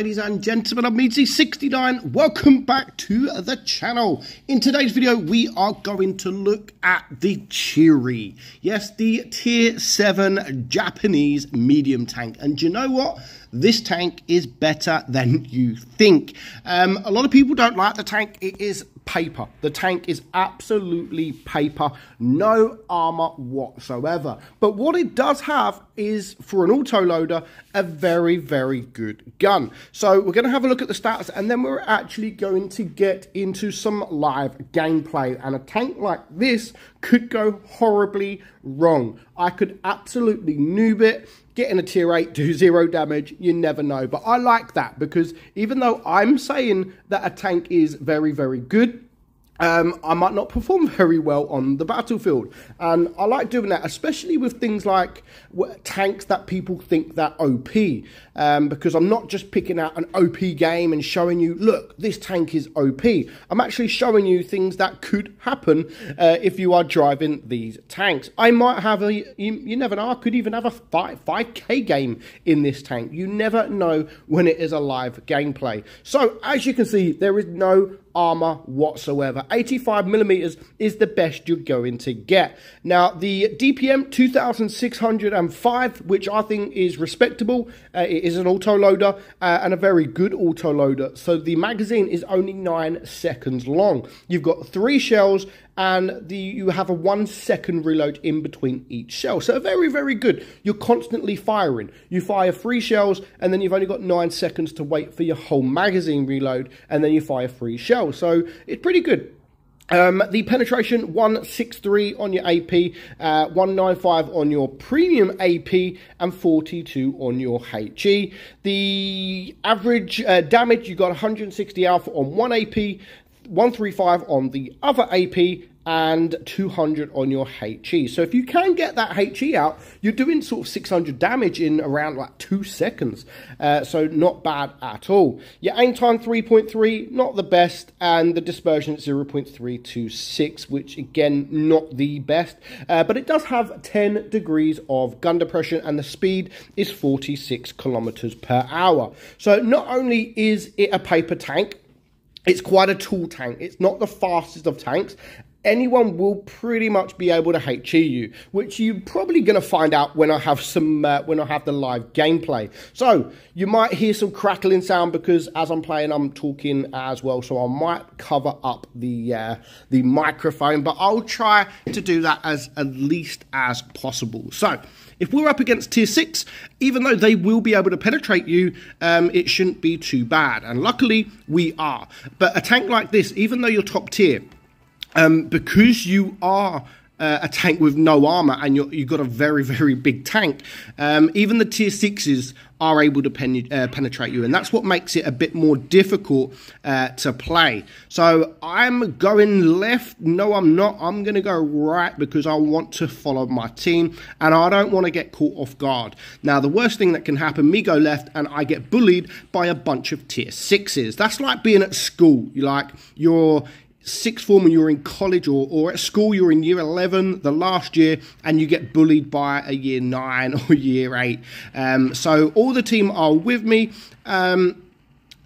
ladies and gentlemen, I'm Meadsy69. Welcome back to the channel. In today's video, we are going to look at the Chi-Ri. Yes, the Tier 7 Japanese medium tank. And you know what? This tank is better than you think. Um, a lot of people don't like the tank. It is paper. The tank is absolutely paper, no armor whatsoever. But what it does have is, for an autoloader, a very, very good gun. So we're going to have a look at the stats and then we're actually going to get into some live gameplay. And a tank like this could go horribly wrong. I could absolutely noob it get in a tier 8, do zero damage, you never know. But I like that because even though I'm saying that a tank is very, very good, um, I might not perform very well on the battlefield. And I like doing that, especially with things like tanks that people think that OP, um, because I'm not just picking out an OP game and showing you, look, this tank is OP. I'm actually showing you things that could happen uh, if you are driving these tanks. I might have a, you, you never know, I could even have a 5, 5k game in this tank. You never know when it is a live gameplay. So, as you can see, there is no armor whatsoever. 85 millimeters is the best you're going to get. Now, the DPM 2605, which I think is respectable, uh, it is an autoloader uh, and a very good autoloader. So the magazine is only nine seconds long. You've got three shells and the you have a one second reload in between each shell. So very, very good. You're constantly firing. You fire three shells, and then you've only got nine seconds to wait for your whole magazine reload, and then you fire three shells. So it's pretty good. Um, the penetration 163 on your AP, uh, 195 on your premium AP, and 42 on your HE. The average uh, damage you got 160 alpha on one AP, 135 on the other AP, and 200 on your HE. So if you can get that HE out, you're doing sort of 600 damage in around like two seconds. Uh, so not bad at all. Your aim time 3.3, not the best, and the dispersion at 0.326, which again, not the best. Uh, but it does have 10 degrees of gun depression, and the speed is 46 kilometers per hour. So not only is it a paper tank, it's quite a tall tank. It's not the fastest of tanks, anyone will pretty much be able to HE you, which you're probably going to find out when I have some uh, when I have the live gameplay. So you might hear some crackling sound because as I'm playing, I'm talking as well. So I might cover up the uh, the microphone, but I'll try to do that as at least as possible. So. If we're up against tier 6, even though they will be able to penetrate you, um, it shouldn't be too bad. And luckily, we are. But a tank like this, even though you're top tier, um, because you are uh, a tank with no armor and you have got a very, very big tank, um, even the tier sixes are able to pen, uh, penetrate you, and that's what makes it a bit more difficult uh, to play. So I'm going left. No, I'm not. I'm going to go right because I want to follow my team, and I don't want to get caught off guard. Now, the worst thing that can happen, me go left, and I get bullied by a bunch of tier sixes. That's like being at school. You're like you're sixth form when you're in college or, or at school, you're in year 11, the last year, and you get bullied by a year 9 or year 8. Um, so all the team are with me. Um,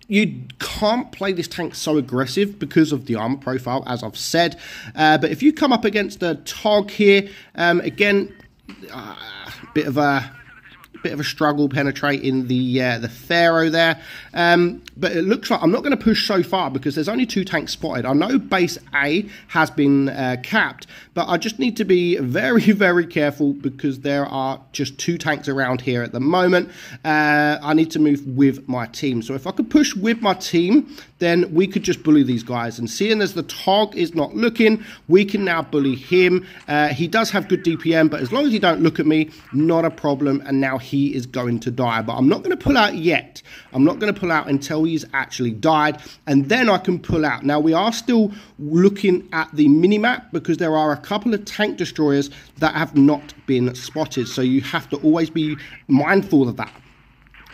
you can't play this tank so aggressive because of the armor profile, as I've said. Uh, but if you come up against a Tog here, um, again, a uh, bit of a bit of a struggle penetrating the uh, the Pharaoh there. Um, but it looks like I'm not going to push so far because there's only two tanks spotted. I know base A has been uh, capped, but I just need to be very, very careful because there are just two tanks around here at the moment. Uh, I need to move with my team. So if I could push with my team, then we could just bully these guys. And seeing as the Tog is not looking, we can now bully him. Uh, he does have good DPM, but as long as he don't look at me, not a problem. And now he he is going to die. But I'm not going to pull out yet. I'm not going to pull out until he's actually died, and then I can pull out. Now, we are still looking at the minimap because there are a couple of tank destroyers that have not been spotted, so you have to always be mindful of that.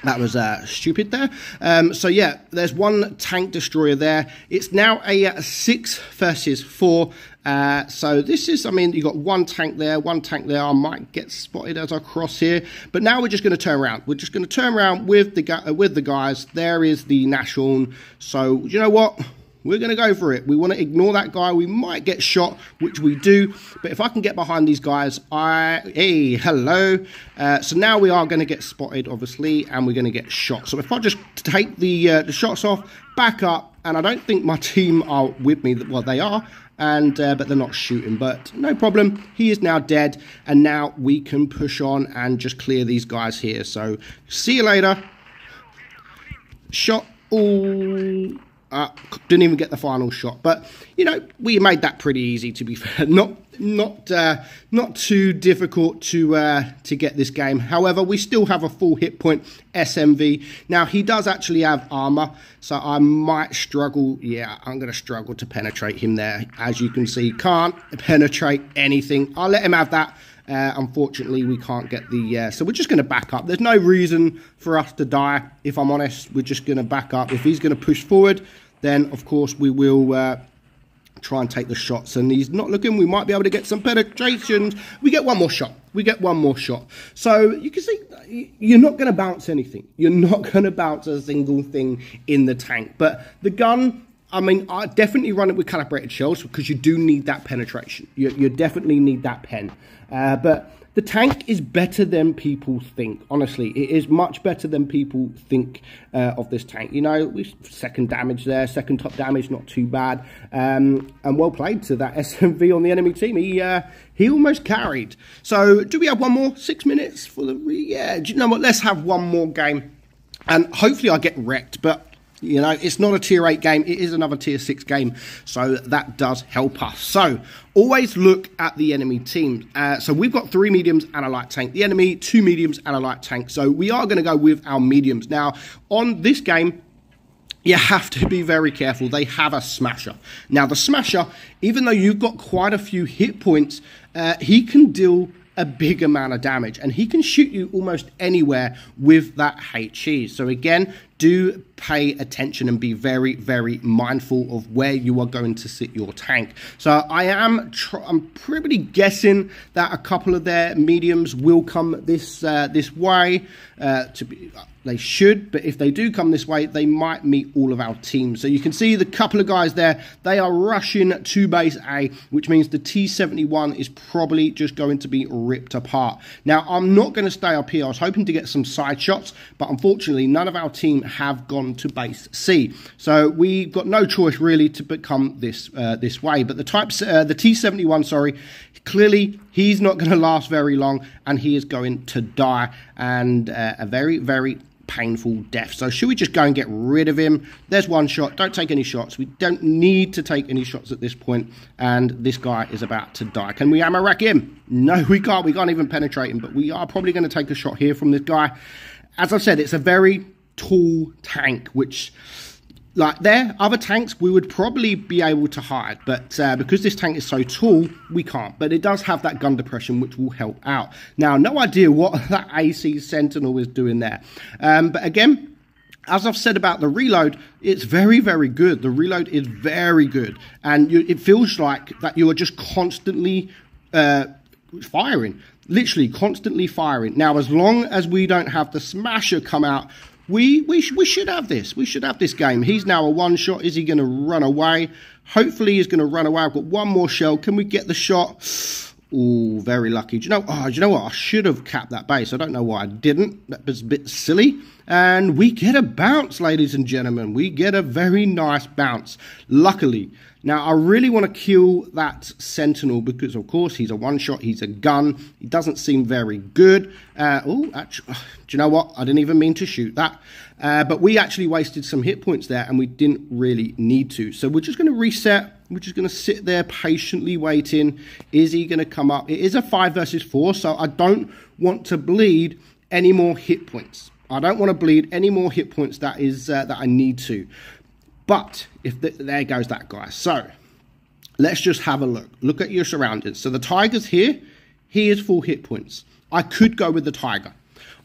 That was uh, stupid there. Um, so yeah, there's one tank destroyer there. It's now a, a uh, six versus four. Uh, so this is, I mean, you got one tank there, one tank there. I might get spotted as I cross here, but now we're just going to turn around. We're just going to turn around with the uh, with the guys. There is the Nashorn. So you know what? We're going to go for it. We want to ignore that guy. We might get shot, which we do. But if I can get behind these guys, I... Hey, hello. Uh, so now we are going to get spotted, obviously, and we're going to get shot. So if I just take the, uh, the shots off, back up, and I don't think my team are with me. Well, they are, and uh, but they're not shooting. But no problem. He is now dead, and now we can push on and just clear these guys here. So see you later. Shot all uh, didn't even get the final shot, but you know we made that pretty easy. To be fair, not not uh, not too difficult to uh, to get this game. However, we still have a full hit point SMV. Now he does actually have armor, so I might struggle. Yeah, I'm going to struggle to penetrate him there. As you can see, can't penetrate anything. I'll let him have that. Uh, unfortunately, we can't get the... Uh, so we're just going to back up. There's no reason for us to die, if I'm honest. We're just going to back up. If he's going to push forward, then, of course, we will... Uh, try and take the shots. And he's not looking. We might be able to get some penetrations. We get one more shot. We get one more shot. So you can see you're not going to bounce anything. You're not going to bounce a single thing in the tank. But the gun I mean, I definitely run it with calibrated shells because you do need that penetration. You, you definitely need that pen. Uh, but the tank is better than people think. Honestly, it is much better than people think uh, of this tank. You know, second damage there, second top damage, not too bad. Um, and well played to that SMV on the enemy team. He uh, he almost carried. So, do we have one more? Six minutes for the... Yeah, do you know what? Let's have one more game. And hopefully I get wrecked, but you know, it's not a tier 8 game, it is another tier 6 game, so that does help us. So, always look at the enemy team. Uh, so, we've got three mediums and a light tank. The enemy, two mediums and a light tank. So, we are going to go with our mediums. Now, on this game, you have to be very careful. They have a smasher. Now, the smasher, even though you've got quite a few hit points, uh, he can deal a big amount of damage and he can shoot you almost anywhere with that HE. So again, do pay attention and be very, very mindful of where you are going to sit your tank. So I am, I'm pretty guessing that a couple of their mediums will come this uh, this way. Uh, to be, they should, but if they do come this way, they might meet all of our teams. So you can see the couple of guys there, they are rushing to base A, which means the T71 is probably just going to be ripped apart. Now, I'm not going to stay up here. I was hoping to get some side shots, but unfortunately, none of our team have gone to base C. So we've got no choice really to become this uh, this way. But the types, uh, the T71, sorry, clearly he's not going to last very long, and he is going to die, and uh, a very very painful death. So should we just go and get rid of him? There's one shot. Don't take any shots. We don't need to take any shots at this point. And this guy is about to die. Can we ammo rack him? No, we can't. We can't even penetrate him. But we are probably going to take a shot here from this guy. As I've said, it's a very tall tank, which like there, other tanks we would probably be able to hide, but uh, because this tank is so tall, we can't. But it does have that gun depression, which will help out. Now, no idea what that AC Sentinel is doing there. Um, but again, as I've said about the reload, it's very, very good. The reload is very good. And you, it feels like that you are just constantly uh, firing. Literally constantly firing. Now, as long as we don't have the smasher come out we we, sh we should have this. We should have this game. He's now a one shot. Is he going to run away? Hopefully he's going to run away. I've got one more shell. Can we get the shot? Oh, very lucky. Do you know? Oh, do you know what? I should have capped that base. I don't know why I didn't. That was a bit silly. And we get a bounce, ladies and gentlemen. We get a very nice bounce. Luckily. Now, I really want to kill that Sentinel because, of course, he's a one-shot. He's a gun. He doesn't seem very good. Uh, oh, actually, do you know what? I didn't even mean to shoot that. Uh, but we actually wasted some hit points there, and we didn't really need to. So we're just going to reset we're just going to sit there patiently waiting. Is he going to come up? It is a 5 versus 4, so I don't want to bleed any more hit points. I don't want to bleed any more hit points that is uh, that I need to. But if the, there goes that guy. So let's just have a look. Look at your surroundings. So the tiger's here. He is full hit points. I could go with the tiger.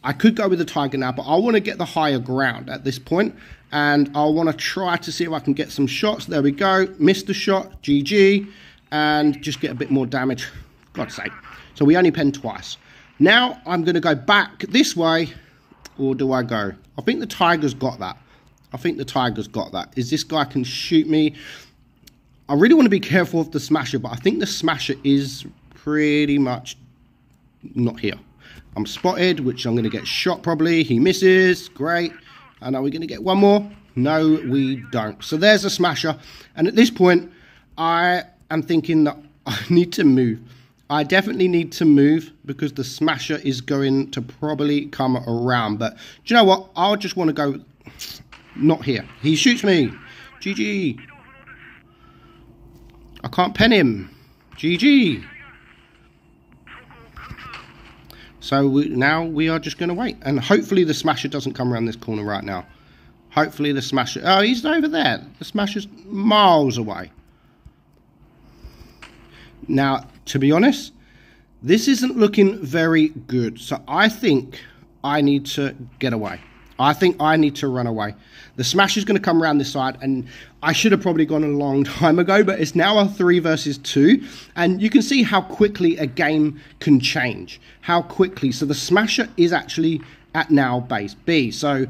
I could go with the Tiger now, but I want to get the higher ground at this point, and I want to try to see if I can get some shots. There we go. Missed the shot. GG. And just get a bit more damage. God's sake. So we only pen twice. Now I'm going to go back this way, or do I go? I think the Tiger's got that. I think the Tiger's got that. Is this guy can shoot me? I really want to be careful of the Smasher, but I think the Smasher is pretty much not here. I'm spotted, which I'm going to get shot probably. He misses. Great. And are we going to get one more? No, we don't. So there's a smasher. And at this point, I am thinking that I need to move. I definitely need to move because the smasher is going to probably come around. But do you know what? I'll just want to go not here. He shoots me. GG. I can't pen him. GG. So we, now we are just going to wait. And hopefully the Smasher doesn't come around this corner right now. Hopefully the Smasher... Oh, he's over there. The Smasher's miles away. Now, to be honest, this isn't looking very good. So I think I need to get away. I think I need to run away. The smash is going to come around this side, and I should have probably gone a long time ago, but it's now a three versus two, and you can see how quickly a game can change. How quickly. So the smasher is actually at now base B. So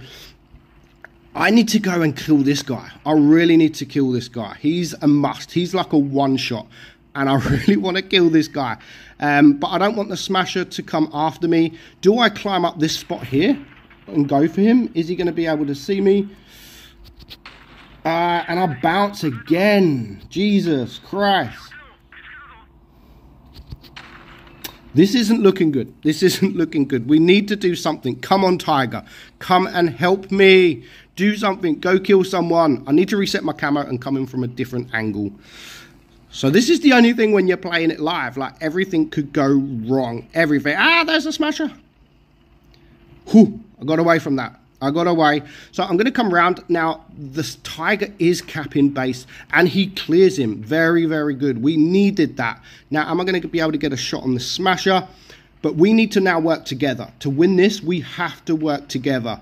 I need to go and kill this guy. I really need to kill this guy. He's a must. He's like a one shot. And I really want to kill this guy. Um, but I don't want the smasher to come after me. Do I climb up this spot here? And go for him. Is he going to be able to see me? Uh, and I bounce again. Jesus Christ. This isn't looking good. This isn't looking good. We need to do something. Come on, Tiger. Come and help me. Do something. Go kill someone. I need to reset my camo and come in from a different angle. So this is the only thing when you're playing it live. Like, everything could go wrong. Everything. Ah, there's a smasher. Whew, I got away from that. I got away. So I'm going to come round. Now, this Tiger is capping base, and he clears him. Very, very good. We needed that. Now, am I going to be able to get a shot on the smasher? But we need to now work together. To win this, we have to work together.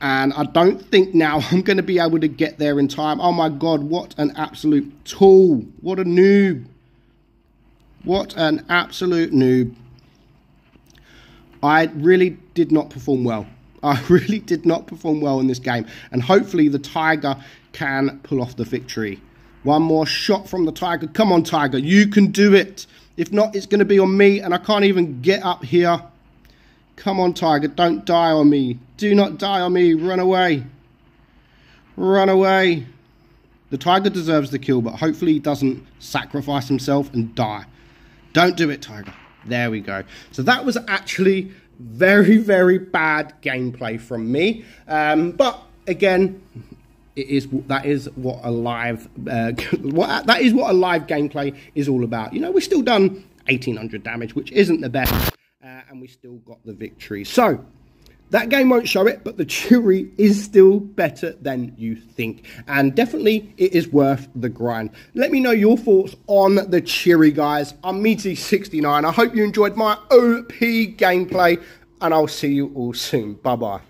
And I don't think now I'm going to be able to get there in time. Oh my God, what an absolute tool. What a noob. What an absolute noob. I really did not perform well. I really did not perform well in this game. And hopefully the Tiger can pull off the victory. One more shot from the Tiger. Come on, Tiger. You can do it. If not, it's going to be on me. And I can't even get up here. Come on, Tiger. Don't die on me. Do not die on me. Run away. Run away. The Tiger deserves the kill, but hopefully he doesn't sacrifice himself and die. Don't do it, Tiger. There we go. So that was actually very, very bad gameplay from me. Um, but again, it is that is what a live uh, what that is what a live gameplay is all about. You know, we've still done 1800 damage, which isn't the best, uh, and we still got the victory. So that game won't show it, but the Chi-Ri is still better than you think. And definitely it is worth the grind. Let me know your thoughts on the Chi-Ri, guys. I'm Meadsy69. I hope you enjoyed my OP gameplay, and I'll see you all soon. Bye-bye.